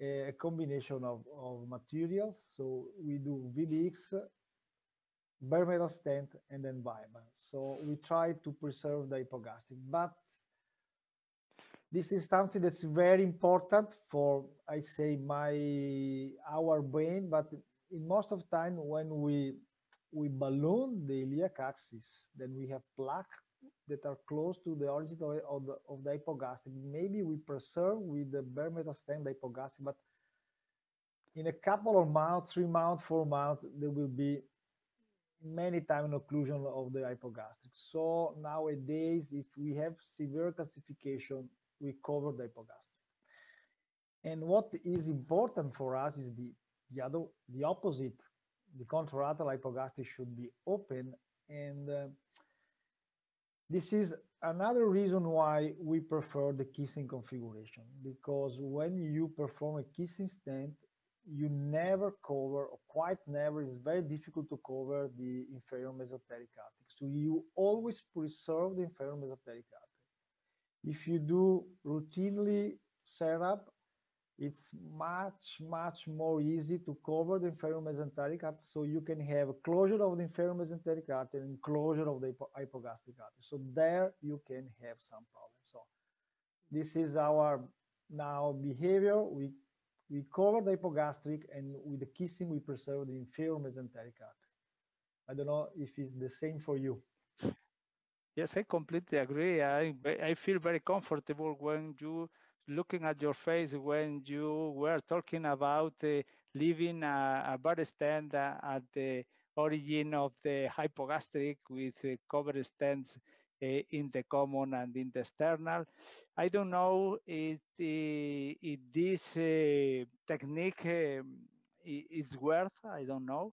a combination of, of materials. So we do VBX, bare metal stent, and then Viabahn. So we try to preserve the hypogastric. But this is something that's very important for, I say, my our brain. But in most of time, when we we balloon the iliac axis, then we have plaque that are close to the origin of the, of the hypogastric. Maybe we preserve with the bare metal stent the hypogastric, but in a couple of months, three months, four months, there will be many time occlusion of the hypogastric. So nowadays, if we have severe calcification, we cover the hypogastric. And what is important for us is the the other the opposite. The contralateral hypogastric should be open and uh, this is another reason why we prefer the kissing configuration, because when you perform a kissing stent, you never cover, or quite never, it's very difficult to cover the inferior mesenteric artery. So you always preserve the inferior mesenteric artery. If you do routinely setup, it's much, much more easy to cover the inferior mesenteric artery. So you can have a closure of the inferior mesenteric artery and closure of the hypogastric artery. So there you can have some problems. So this is our now behavior. We we cover the hypogastric and with the kissing we preserve the inferior mesenteric artery. I don't know if it's the same for you. Yes, I completely agree. I I feel very comfortable when you looking at your face when you were talking about uh, leaving a, a bar stand uh, at the origin of the hypogastric with uh, cover stents uh, in the common and in the external. I don't know if, if this uh, technique um, is worth, I don't know,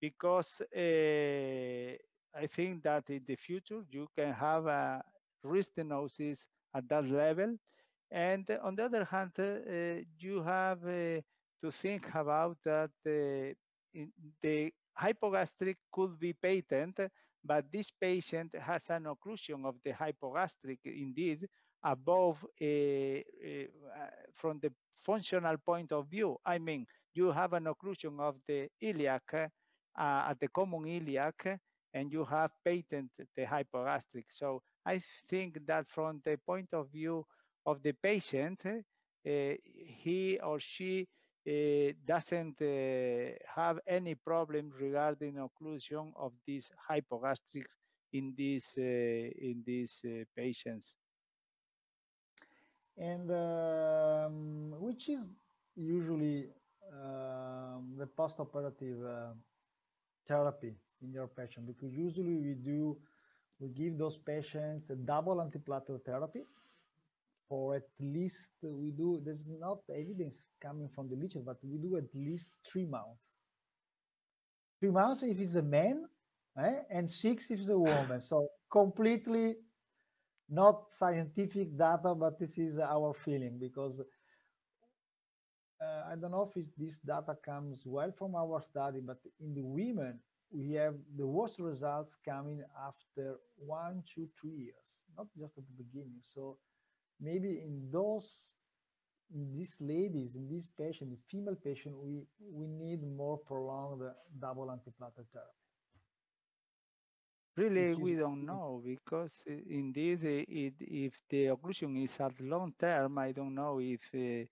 because uh, I think that in the future you can have a restenosis at that level and on the other hand, uh, you have uh, to think about that uh, the hypogastric could be patent, but this patient has an occlusion of the hypogastric indeed above uh, uh, from the functional point of view. I mean, you have an occlusion of the iliac uh, at the common iliac, and you have patent the hypogastric. So I think that from the point of view of the patient, uh, he or she uh, doesn't uh, have any problem regarding occlusion of these hypogastrics in these in these patients. And um, which is usually um, the post-operative uh, therapy in your patient because usually we do we give those patients a double antiplatelet therapy for at least we do there's not evidence coming from the literature but we do at least three months three months if it's a man eh? and six if it's a woman so completely not scientific data but this is our feeling because uh, i don't know if this data comes well from our study but in the women we have the worst results coming after one two three years not just at the beginning so maybe in those in these ladies in this patient the female patient we we need more prolonged double antiplatelet therapy. Really we don't know because indeed it, if the occlusion is at long term i don't know if uh,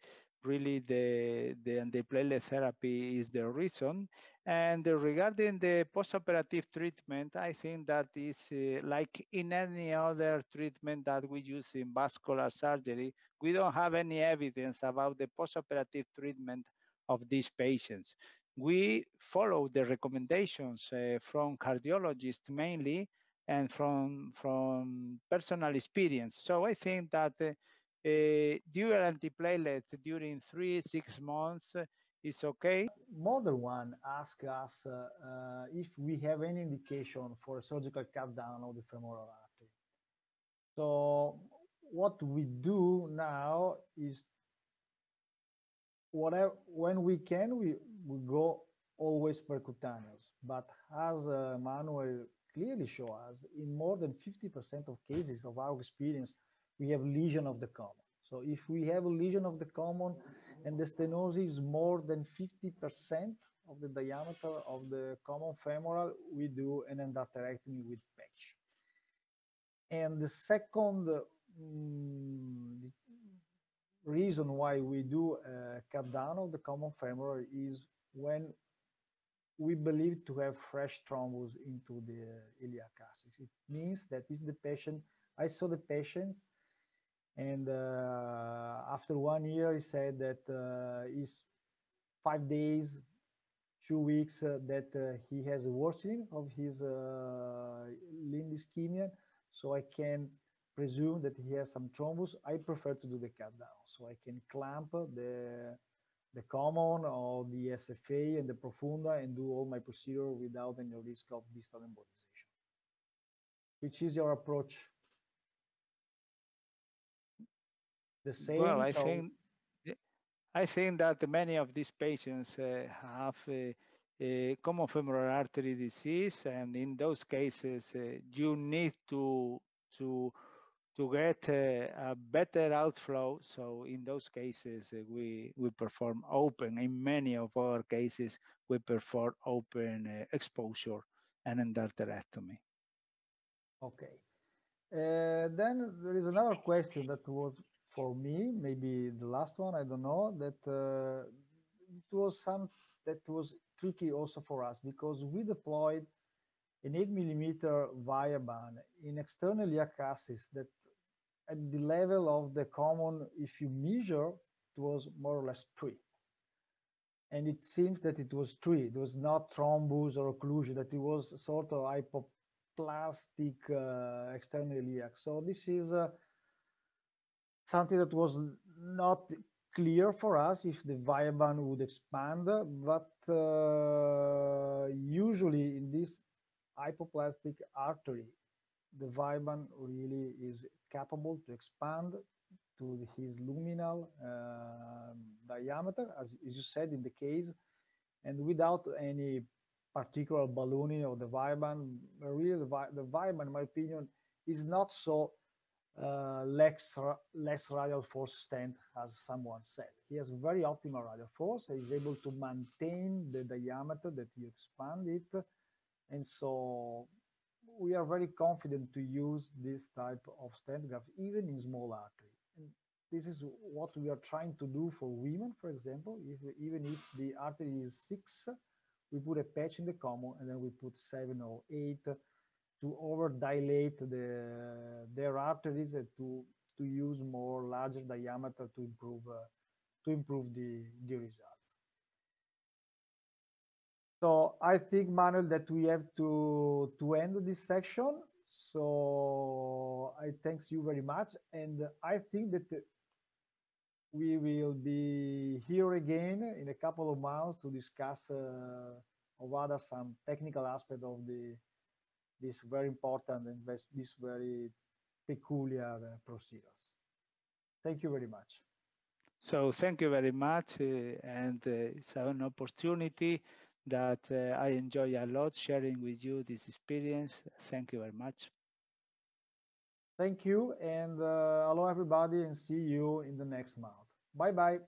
really the the antiplatelet therapy is the reason and regarding the postoperative treatment, I think that is uh, like in any other treatment that we use in vascular surgery, we don't have any evidence about the postoperative treatment of these patients. We follow the recommendations uh, from cardiologists mainly and from, from personal experience. So I think that uh, dual antiplatelet during three, six months it's okay. Than one ask us uh, uh, if we have any indication for a surgical cut down of the femoral artery. So what we do now is whatever when we can we, we go always percutaneous but as uh, manuel clearly show us in more than 50% of cases of our experience we have lesion of the common so if we have a lesion of the common and the stenosis is more than 50% of the diameter of the common femoral, we do an endarterectomy with patch. And the second um, reason why we do a cut down of the common femoral is when we believe to have fresh thrombus into the iliac axis. It means that if the patient, I saw the patients and uh, after one year, he said that uh, is five days, two weeks uh, that uh, he has a worsening of his uh, limb ischemia. So I can presume that he has some thrombus. I prefer to do the cut down. So I can clamp the the common or the SFA and the profunda and do all my procedure without any risk of distal embolization. Which is your approach the same? Well, I think I think that many of these patients uh, have a, a, common femoral artery disease, and in those cases, uh, you need to to to get uh, a better outflow. So in those cases, uh, we we perform open. In many of our cases, we perform open uh, exposure and endarterectomy. Okay. Uh, then there is another question that was for me, maybe the last one, I don't know, that uh, it was some that was tricky also for us because we deployed an 8 millimeter Viabahn in external iliac axis that at the level of the common, if you measure, it was more or less three. And it seems that it was three. It was not thrombus or occlusion, that it was sort of hypoplastic uh, external iliac. So this is uh, something that was not clear for us if the Viabahn would expand, but uh, usually in this hypoplastic artery, the Viabahn really is capable to expand to his luminal uh, diameter, as, as, you said in the case, and without any particular ballooning of the Viabahn. Really, the, the Viabahn, in my opinion, is not so uh, less, less radial force stent, as someone said. He has very optimal radial force. He's able to maintain the diameter that you expand it. And so we are very confident to use this type of stent graft, even in small artery. And this is what we are trying to do for women, for example. If, even if the artery is six, we put a patch in the common and then we put seven or eight to over dilate the, their arteries and to, to use more larger diameter to improve, uh, to improve the, the results. So I think, Manuel, that we have to, to end this section. So I thanks you very much, and I think that we will be here again in a couple of months to discuss uh, of other some technical aspect of the this very important and this very peculiar uh, procedures. Thank you very much. So thank you very much, uh, and uh, it's an opportunity that uh, I enjoy a lot sharing with you this experience. Thank you very much. Thank you, and uh, hello everybody, and see you in the next month. Bye bye.